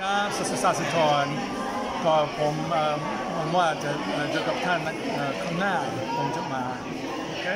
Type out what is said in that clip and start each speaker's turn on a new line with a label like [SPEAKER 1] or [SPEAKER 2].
[SPEAKER 1] ครับสสสตทารก็ผมอหวังว่าจะเจอกับท่านข้างหน้าผมจะมา โอเค